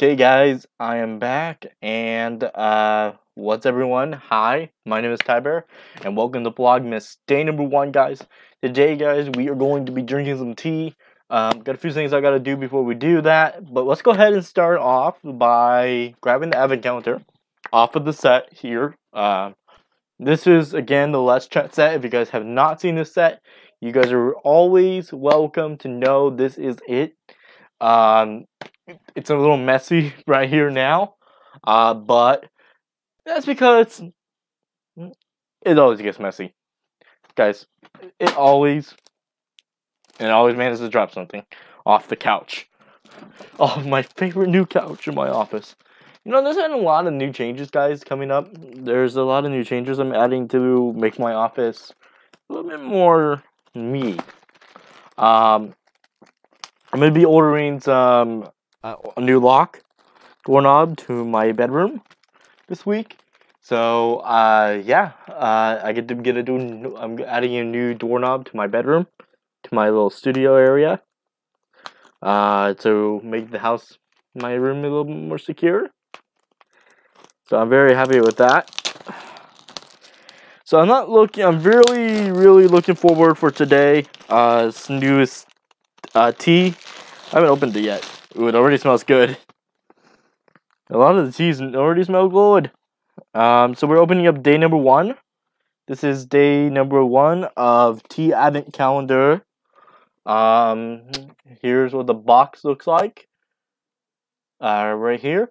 Okay, guys, I am back, and uh, what's everyone? Hi, my name is Tybear, and welcome to Vlogmas day number one, guys. Today, guys, we are going to be drinking some tea. Um, got a few things I gotta do before we do that, but let's go ahead and start off by grabbing the advent calendar off of the set here. Uh, this is again the Let's Chat set. If you guys have not seen this set, you guys are always welcome to know this is it. Um, it's a little messy right here now, uh, but that's because it always gets messy, guys. It always, it always manages to drop something off the couch. Oh, my favorite new couch in my office. You know, there's been a lot of new changes, guys, coming up. There's a lot of new changes I'm adding to make my office a little bit more me. Um, I'm gonna be ordering some uh, a new lock doorknob to my bedroom this week. So uh, yeah, uh, I get to get a do. I'm adding a new doorknob to my bedroom, to my little studio area, uh, to make the house, my room, a little more secure. So I'm very happy with that. So I'm not looking. I'm really, really looking forward for today. Uh, this newest uh, tea. I haven't opened it yet. Ooh, it already smells good. A lot of the teas already smell good. Um, so we're opening up day number one. This is day number one of Tea Advent Calendar. Um, here's what the box looks like. Uh, right here.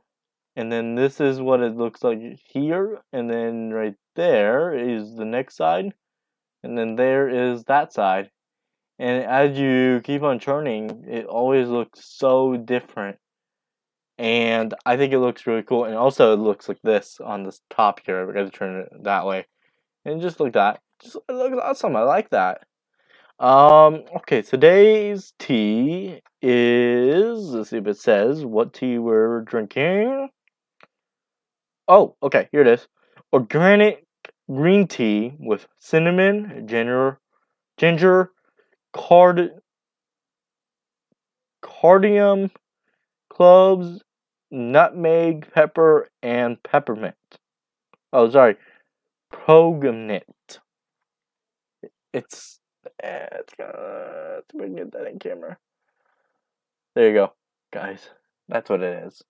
And then this is what it looks like here. And then right there is the next side. And then there is that side. And as you keep on turning, it always looks so different. And I think it looks really cool. And also it looks like this on the top here. I got to turn it that way. And just like that. Just it looks awesome. I like that. Um, okay, today's tea is, let's see if it says what tea we're drinking. Oh, okay, here it is. Organic green tea with cinnamon, ginger, ginger, card cardium cloves, nutmeg, pepper, and peppermint. Oh, sorry, progamnit. It's eh, it's gonna bring get that in camera. There you go, guys. That's what it is.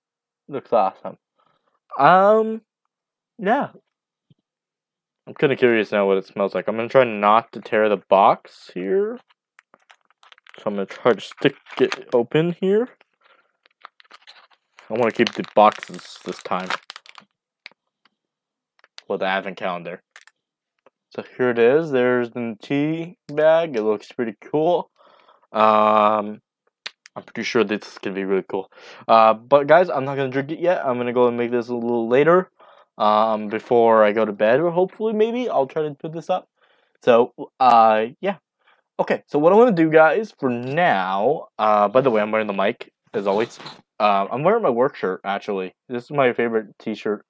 Looks awesome. Um, yeah. I'm kind of curious now what it smells like. I'm gonna try not to tear the box here. So I'm going to try to stick it open here. I want to keep the boxes this time. With the advent calendar. So here it is. There's the tea bag. It looks pretty cool. Um, I'm pretty sure this is going to be really cool. Uh, but guys, I'm not going to drink it yet. I'm going to go and make this a little later. Um, before I go to bed, or hopefully maybe I'll try to put this up. So, uh, yeah. Okay, so what I'm gonna do, guys, for now. Uh, by the way, I'm wearing the mic as always. Uh, I'm wearing my work shirt actually. This is my favorite T-shirt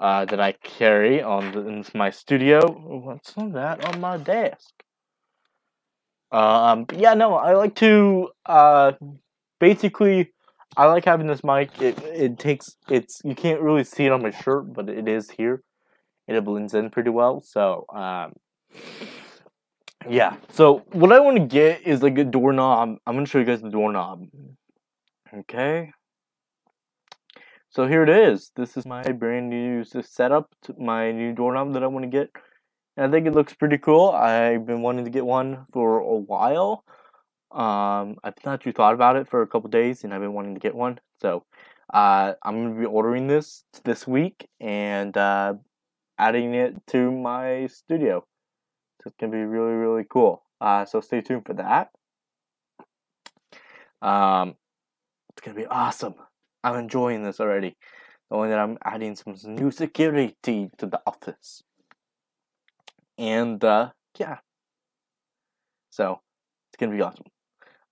uh, that I carry on the, in my studio. What's that on my desk? Um, yeah, no, I like to. Uh, basically, I like having this mic. It it takes it's you can't really see it on my shirt, but it is here. It blends in pretty well. So um yeah. So what I want to get is like a doorknob. I'm gonna show you guys the doorknob. Okay. So here it is. This is my brand new setup, to my new doorknob that I want to get. And I think it looks pretty cool. I've been wanting to get one for a while. Um, I've not actually thought about it for a couple days, and I've been wanting to get one. So uh, I'm gonna be ordering this this week and uh, adding it to my studio. It's gonna be really, really cool. Uh, so stay tuned for that. Um, it's gonna be awesome. I'm enjoying this already. Only that I'm adding some new security to the office. And uh, yeah. So it's gonna be awesome.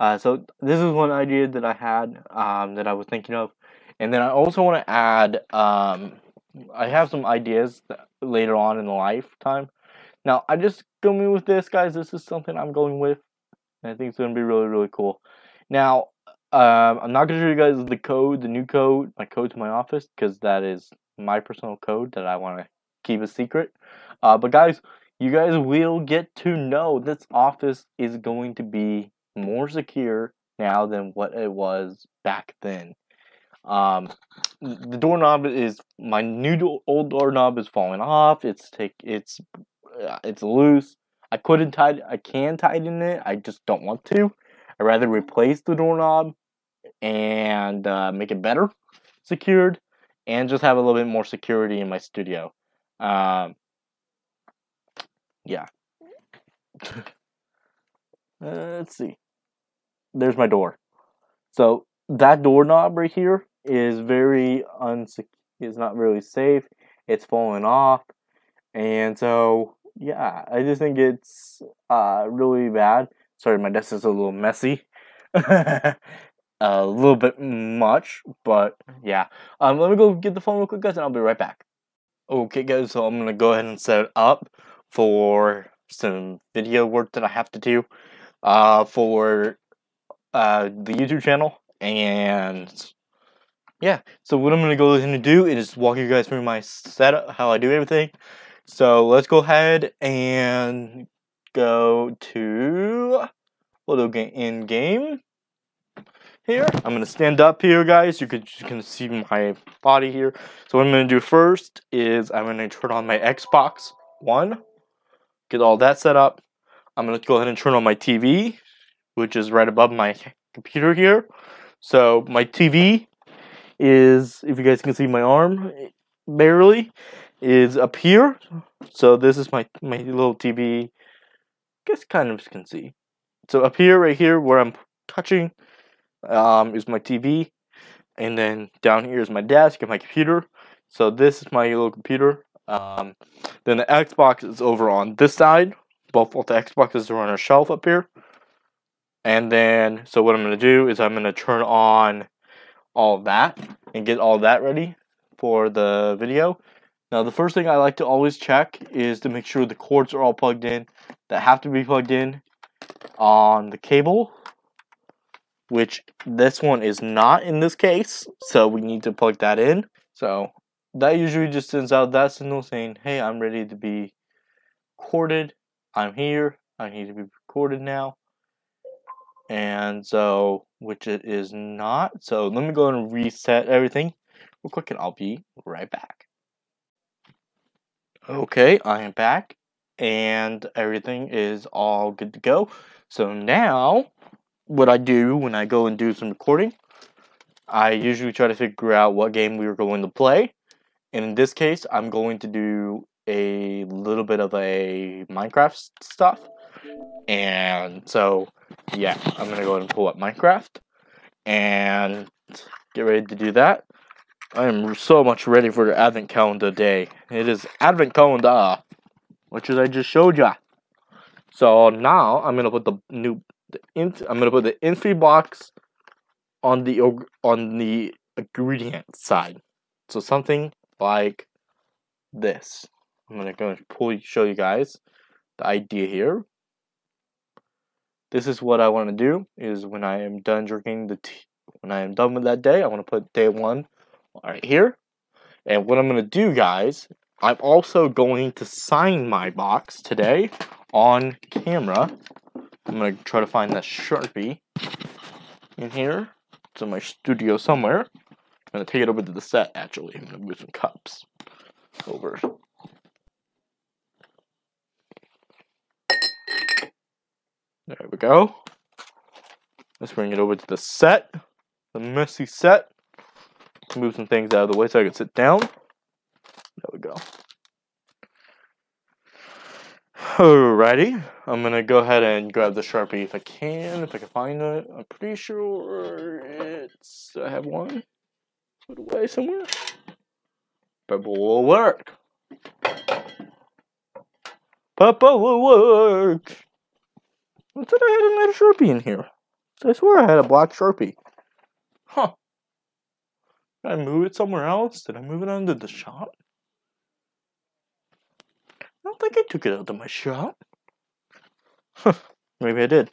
Uh, so this is one idea that I had um, that I was thinking of, and then I also want to add. Um, I have some ideas later on in the lifetime now, I just going with this, guys. This is something I'm going with. And I think it's going to be really, really cool. Now, um, I'm not gonna show you guys the code, the new code, my code to my office, because that is my personal code that I want to keep a secret. Uh, but guys, you guys will get to know this office is going to be more secure now than what it was back then. Um, the doorknob is my new do- old doorknob is falling off. It's take it's it's loose. I couldn't tighten. I can tighten it. I just don't want to. I'd rather replace the doorknob and uh, make it better secured, and just have a little bit more security in my studio. Um, yeah. uh, let's see. There's my door. So that doorknob right here is very unsecure. Is not really safe. It's falling off, and so yeah, I just think it's uh really bad. Sorry, my desk is a little messy. a little bit much, but yeah. Um, let me go get the phone real quick, guys, and I'll be right back. Okay, guys, so I'm gonna go ahead and set it up for some video work that I have to do uh, for uh, the YouTube channel. And yeah, so what I'm going to go ahead and do is walk you guys through my setup, how I do everything. So let's go ahead and go to little game in game here. I'm gonna stand up here, guys. You can you can see my body here. So what I'm gonna do first is I'm gonna turn on my Xbox One get all that set up. I'm to go ahead and turn on my TV, which is right above my computer here. So my TV is, if you guys can see my arm, eh, barely, is up here. So this is my, my little TV. I guess kind of can see. So up here, right here, where I'm touching, um, is my TV. And then down here is my desk and my computer. So this is my little computer. Um, then the Xbox is over on this side. Both of the Xboxes are on a shelf up here. And then, so what I'm going to do is I'm going to turn on all that and get all that ready for the video. Now, the first thing I like to always check is to make sure the cords are all plugged in that have to be plugged in on the cable, which this one is not in this case, so we need to plug that in. So that usually just sends out that signal saying, hey, I'm ready to be recorded. I'm here. I need to be recorded now. And so, which it is not. So let me go and reset everything real quick and I'll be right back. Okay, I am back and everything is all good to go. So now, what I do when I go and do some recording, I usually try to figure out what game we are going to play and in this case, I'm going to do a little bit of a Minecraft stuff. And so, yeah, I'm going to go ahead and pull up Minecraft and get ready to do that. I am so much ready for the Advent Calendar day. It is Advent Calendar, which is I just showed ya. So now I'm gonna put the new, the int, I'm gonna put the info box on the on the ingredient side. So something like this. I'm gonna go pull show you guys the idea here. This is what I want to do is when I am done drinking the tea when I am done with that day, I want to put day one right here. And what I'm gonna do guys, I'm also going to sign my box today on camera. I'm gonna try to find that Sharpie in here. It's in my studio somewhere. I'm gonna take it over to the set actually. I'm gonna move some cups over. There we go. Let's bring it over to the set. The messy set. Move some things out of the way so I can sit down. There we go. Alrighty, I'm gonna go ahead and grab the Sharpie if I can, if I can find it. I'm pretty sure it's, I have one. Put away somewhere. Purple will work. Purple will work. I thought I had another Sharpie in here. I swear I had a black Sharpie. Huh. Did I move it somewhere else? Did I move it under the shop? I don't think I took it out of my shop. Maybe I did.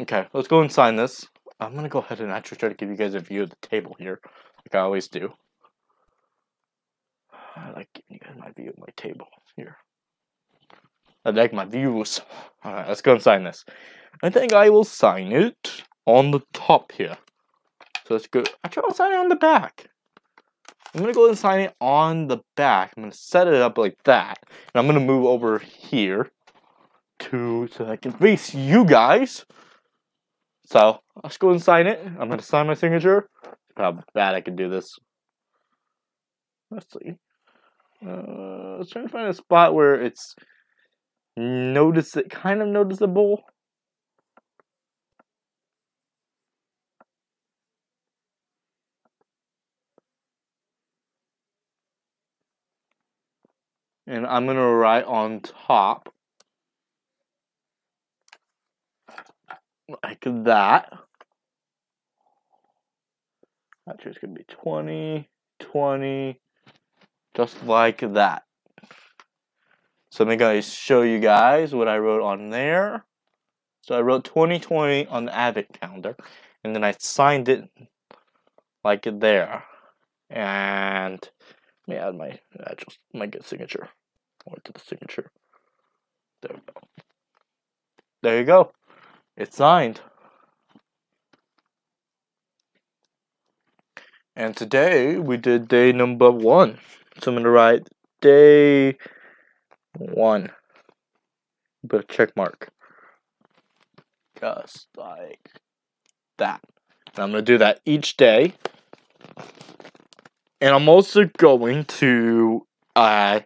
Okay, let's go and sign this. I'm gonna go ahead and actually try to give you guys a view of the table here, like I always do. I like giving you guys my view of my table here. I like my views. Alright, let's go and sign this. I think I will sign it on the top here. So let's go. Actually, I'll sign it on the back. I'm gonna go and sign it on the back. I'm gonna set it up like that. And I'm gonna move over here to so I can face you guys. So let's go and sign it. I'm gonna sign my signature. How bad I can do this. Let's see. Uh, let's try to find a spot where it's notice it kind of noticeable. And I'm gonna write on top like that. Actually, it's gonna be 20, 20, just like that. So I'm gonna show you guys what I wrote on there. So I wrote 2020 on the Advent calendar, and then I signed it like there. And let me add my actual my good signature. To the signature. There we go. There you go. It's signed. And today we did day number one. So I'm gonna write day one. Put a check mark. Just like that. And I'm gonna do that each day. And I'm also going to uh,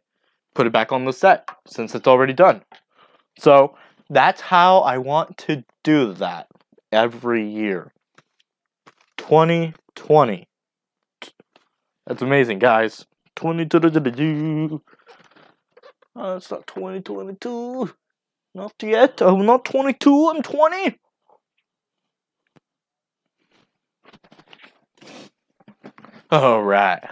put it back on the set since it's already done. So that's how I want to do that every year. 2020. That's amazing, guys. 2022. Oh, uh, it's not 2022. Not yet. I'm not 22. I'm 20. All right.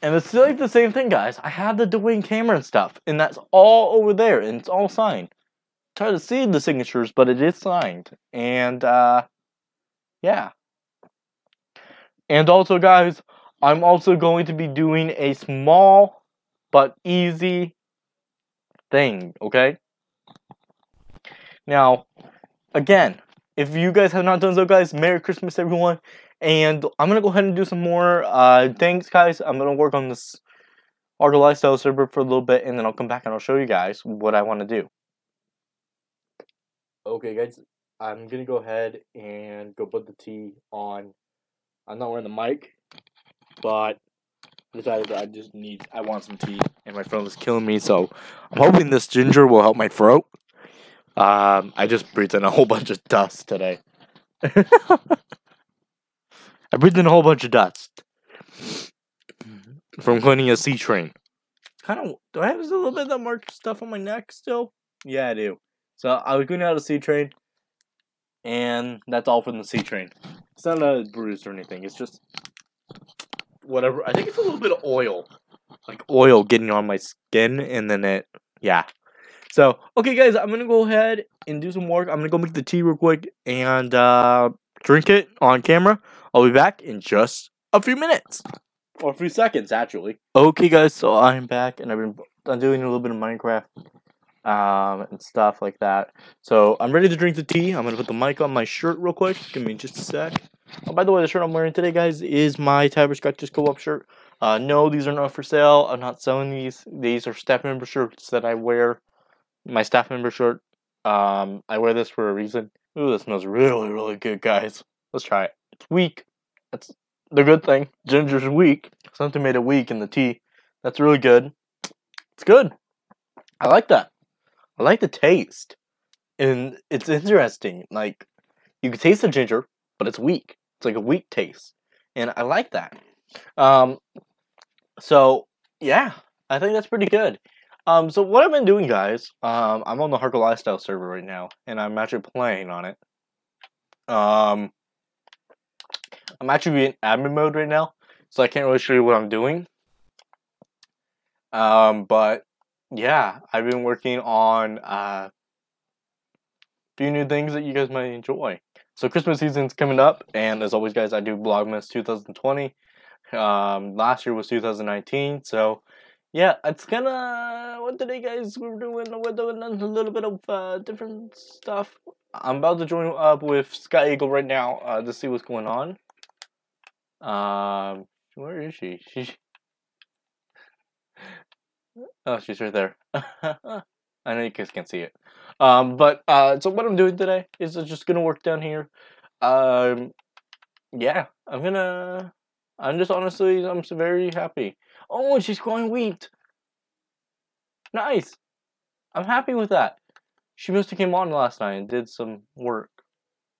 And it's like the same thing, guys. I have the Dwayne Cameron stuff, and that's all over there, and it's all signed. Try to see the signatures, but it is signed. And, uh, yeah. And also, guys, I'm also going to be doing a small but easy thing, okay? Now, again, if you guys have not done so, guys, Merry Christmas, everyone. And I'm to go ahead and do some more. Uh, thanks, guys. I'm to work on this Hardcore Lifestyle server for a little bit, and then I'll come back and I'll show you guys what I want to do. Okay, guys, I'm to go ahead and go put the tea on. I'm not wearing the mic, but decided I just need, I want some tea, and my throat is killing me, so I'm hoping this ginger will help my throat. Um, I just breathed in a whole bunch of dust today. I breathed in a whole bunch of dust from cleaning a C train. Kind of. Do I have a little bit of that mark stuff on my neck still? Yeah, I do. So I was going out a C train, and that's all from the C train. It's not a bruise or anything. It's just whatever. I think it's a little bit of oil, like oil getting on my skin, and then it. Yeah. So okay, guys, I'm gonna go ahead and do some work. I'm gonna go make the tea real quick and uh, drink it on camera. I'll be back in just a few minutes. Or a few seconds, actually. Okay, guys, so I'm back, and I've been I'm doing a little bit of Minecraft um, and stuff like that. So I'm ready to drink the tea. I'm going to put the mic on my shirt real quick. Give me just a sec. Oh, by the way, the shirt I'm wearing today, guys, is my Tiber Scotches Co-op shirt. Uh, no, these are not for sale. I'm not selling these. These are staff member shirts that I wear. My staff member shirt. Um, I wear this for a reason. Ooh, this smells really, really good, guys. Let's try it. It's weak. That's the good thing. Ginger's weak. Something made it weak in the tea. That's really good. It's good. I like that. I like the taste. And it's interesting. Like, you can taste the ginger, but it's weak. It's like a weak taste. And I like that. Um, so, yeah, I think that's pretty good. Um, so what I've been doing, guys, um, I'm on the Hardcore Lifestyle server right now, and I'm actually playing on it. Um, I'm actually in admin mode right now, so I can't really show you what I'm doing. Um, but yeah, I've been working on uh, a few new things that you guys might enjoy. so Christmas season's coming up, and as always, guys, I do Vlogmas 2020. Um, last year was 2019, so yeah, it's gonna. What today, guys? We're doing we're doing a little bit of uh, different stuff. I'm about to join up with Sky Eagle right now uh, to see what's going on. Um, where is she? She. Oh, she's right there. I know you guys can't see it. Um, but uh, so what I'm doing today is just gonna work down here. Um, yeah, I'm gonna. I'm just honestly, I'm very happy. Oh, she's growing wheat. Nice. I'm happy with that. She must have came on last night and did some work.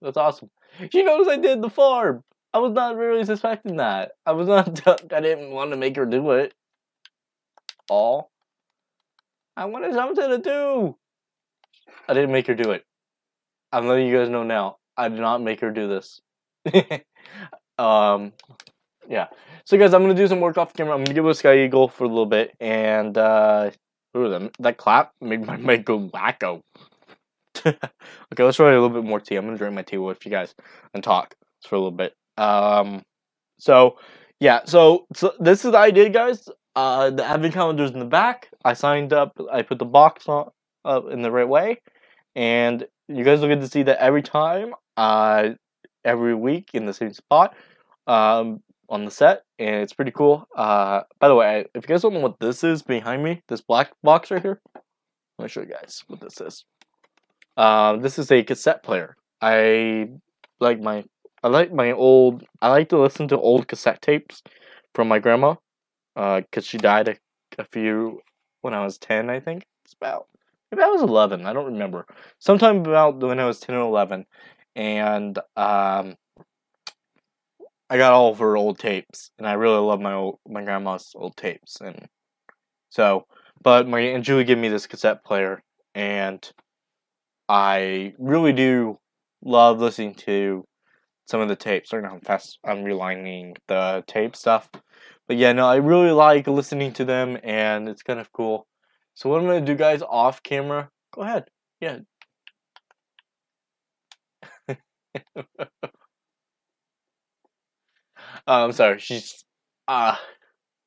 That's awesome. She knows I did the farm. I was not really suspecting that. I was not. I didn't want to make her do it. All. I wanted something to do. I didn't make her do it. I'm letting you guys know now. I did not make her do this. um, yeah. So guys, I'm gonna do some work off camera. I'm gonna give a Sky Eagle for a little bit, and uh, ooh, that, that clap made my mic go wacko. okay, let's try a little bit more tea. I'm gonna drink my tea with you guys and talk for a little bit. Um, so yeah, so so this is the idea, guys. Uh, the advent calendar's in the back. I signed up. I put the box on up in the right way, and you guys will get to see that every time. Uh, every week in the same spot. Um, on the set, and it's pretty cool. Uh, by the way, if you guys don't know what this is behind me, this black box right here, let me show you guys what this is. Uh, this is a cassette player. I like my I like my old. I like to listen to old cassette tapes from my grandma, uh, cause she died a, a few when I was ten, I think. It's about maybe I was eleven. I don't remember. Sometime about when I was ten or eleven, and um, I got all of her old tapes, and I really love my old my grandma's old tapes, and so. But my aunt Julie gave me this cassette player, and I really do love listening to some of the tapes. Sorry, I'm fast. I'm relining the tape stuff, but yeah, no, I really like listening to them, and it's kind of cool. So what I'm gonna do, guys, off camera. Go ahead. Yeah. Uh, I'm sorry. She's uh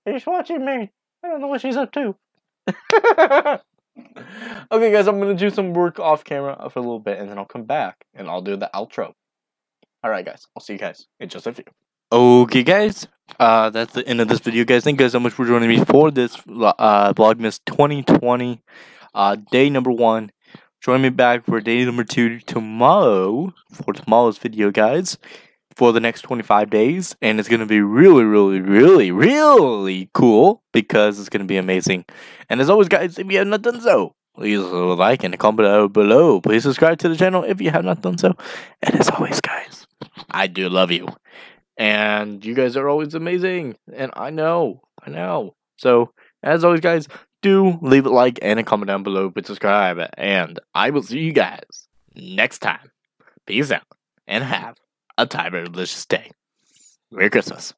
she's watching me. I don't know what she's up to. okay, guys, I'm gonna do some work off camera for a little bit, and then I'll come back and I'll do the outro. All right, guys. I'll see you guys in just a few. Okay, guys. Uh, that's the end of this video, guys. Thank you guys so much for joining me for this uh Vlogmas 2020, uh, day number one. Join me back for day number two tomorrow for tomorrow's video, guys for the next 25 days and it's going to be really really really really cool because it's going to be amazing. And as always guys if you have not done so please like and comment down below. Please subscribe to the channel if you have not done so. And as always guys i do love you. And you guys are always amazing. And i know i know. So as always guys do leave a like and a comment down below but subscribe. And i will see you guys next time. Peace out and have a time delicious day. Merry Christmas.